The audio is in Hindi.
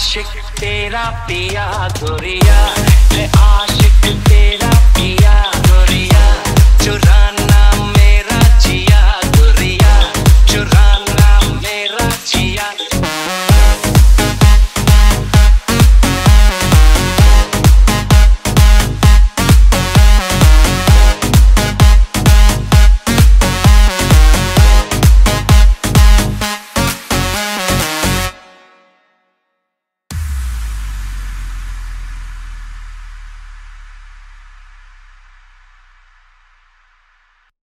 आशिक तेरा पिया गोरिया मैं आशिक तेरा पिया गोरिया चुरा